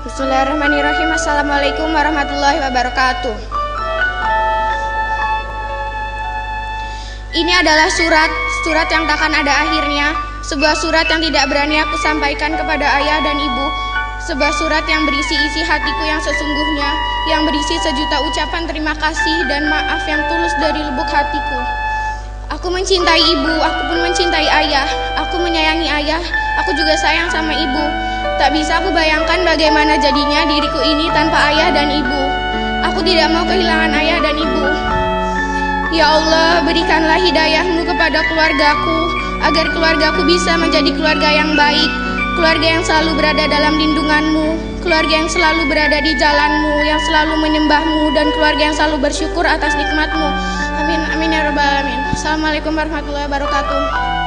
Bismillahirrahmanirrahim. Assalamualaikum warahmatullahi wabarakatuh. Ini adalah surat, surat yang takkan ada akhirnya. Sebuah surat yang tidak berani aku sampaikan kepada ayah dan ibu. Sebuah surat yang berisi isi hatiku yang sesungguhnya, yang berisi sejuta ucapan terima kasih dan maaf yang tulus dari lubuk hatiku. Aku mencintai ibu, aku pun mencintai ayah. Aku menyayangi ayah, aku juga sayang sama ibu. Tak bisa aku bayangkan bagaimana jadinya diriku ini tanpa ayah dan ibu. Aku tidak mau kehilangan ayah dan ibu. Ya Allah, berikanlah hidayahmu kepada keluargaku, agar keluargaku bisa menjadi keluarga yang baik, keluarga yang selalu berada dalam lindunganmu, keluarga yang selalu berada di jalanmu, yang selalu menyembahmu, dan keluarga yang selalu bersyukur atas nikmatmu. Amin, amin ya rabbal alamin. Assalamualaikum warahmatullahi wabarakatuh.